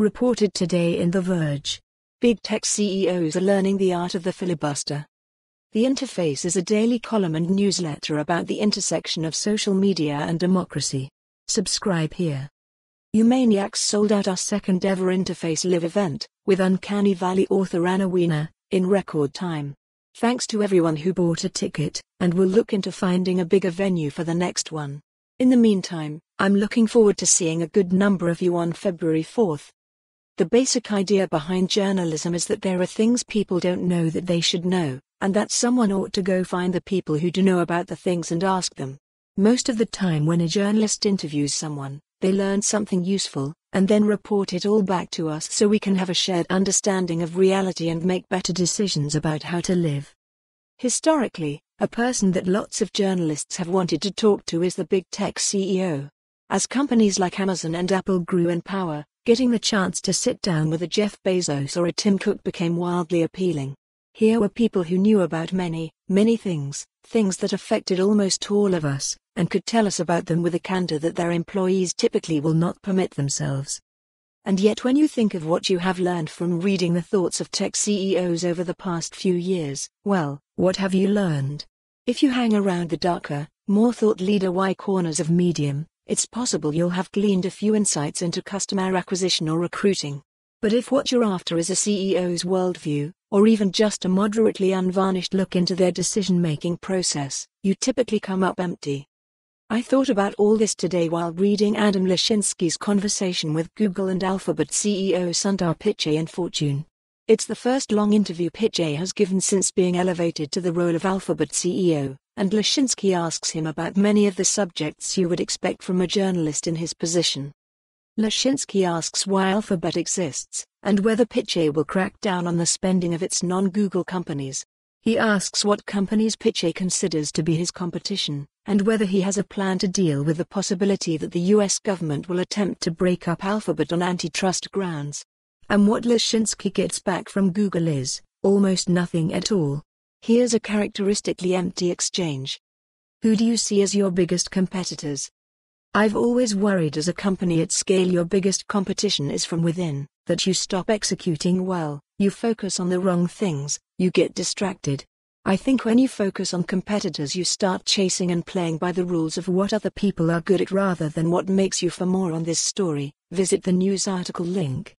Reported today in The Verge. Big tech CEOs are learning the art of the filibuster. The Interface is a daily column and newsletter about the intersection of social media and democracy. Subscribe here. Humaniacs sold out our second ever Interface Live event, with Uncanny Valley author Anna Wiener, in record time. Thanks to everyone who bought a ticket, and we'll look into finding a bigger venue for the next one. In the meantime, I'm looking forward to seeing a good number of you on February 4th. The basic idea behind journalism is that there are things people don't know that they should know, and that someone ought to go find the people who do know about the things and ask them. Most of the time, when a journalist interviews someone, they learn something useful, and then report it all back to us so we can have a shared understanding of reality and make better decisions about how to live. Historically, a person that lots of journalists have wanted to talk to is the big tech CEO. As companies like Amazon and Apple grew in power, Getting the chance to sit down with a Jeff Bezos or a Tim Cook became wildly appealing. Here were people who knew about many, many things, things that affected almost all of us, and could tell us about them with a candor that their employees typically will not permit themselves. And yet, when you think of what you have learned from reading the thoughts of tech CEOs over the past few years, well, what have you learned? If you hang around the darker, more thought leader Y corners of Medium, it's possible you'll have gleaned a few insights into customer acquisition or recruiting. But if what you're after is a CEO's worldview, or even just a moderately unvarnished look into their decision making process, you typically come up empty. I thought about all this today while reading Adam Lashinsky's conversation with Google and Alphabet CEO Sundar Pichai in Fortune. It's the first long interview Pichai has given since being elevated to the role of Alphabet CEO, and Lashinsky asks him about many of the subjects you would expect from a journalist in his position. Lashinsky asks why Alphabet exists, and whether Pichai will crack down on the spending of its non-Google companies. He asks what companies Pichai considers to be his competition, and whether he has a plan to deal with the possibility that the US government will attempt to break up Alphabet on antitrust grounds. And what Lashinsky gets back from Google is almost nothing at all. Here's a characteristically empty exchange. Who do you see as your biggest competitors? I've always worried as a company at scale your biggest competition is from within, that you stop executing well, you focus on the wrong things, you get distracted. I think when you focus on competitors, you start chasing and playing by the rules of what other people are good at rather than what makes you for more on this story. Visit the news article link.